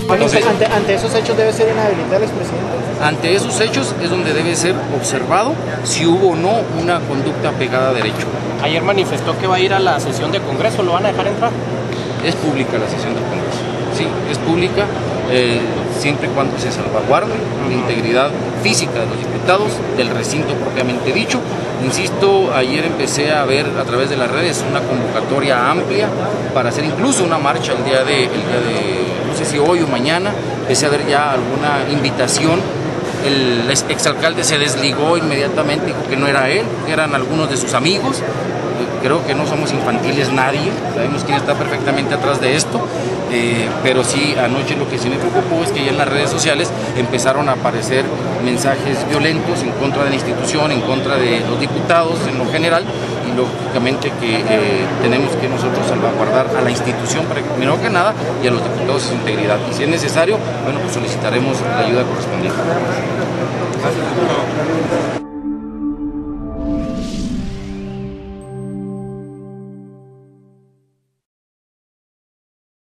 Entonces, ante, ante, esos hechos debe ser inhabilitado el expresidente. Ante esos hechos es donde debe ser observado si hubo o no una conducta pegada a derecho. Ayer manifestó que va a ir a la sesión de Congreso, ¿lo van a dejar entrar? Es pública la sesión del Congreso, sí, es pública, eh, siempre y cuando se salvaguarde la integridad física de los diputados, del recinto propiamente dicho. Insisto, ayer empecé a ver a través de las redes una convocatoria amplia para hacer incluso una marcha el día de, el día de no sé si hoy o mañana, empecé a ver ya alguna invitación el exalcalde se desligó inmediatamente, dijo que no era él, eran algunos de sus amigos. Creo que no somos infantiles nadie, sabemos quién está perfectamente atrás de esto, eh, pero sí anoche lo que sí me preocupó es que ya en las redes sociales empezaron a aparecer mensajes violentos en contra de la institución, en contra de los diputados en lo general, y lógicamente que eh, tenemos que institución, primero que nada, y a los diputados su integridad. Y si es necesario, bueno, pues solicitaremos la ayuda correspondiente. Gracias.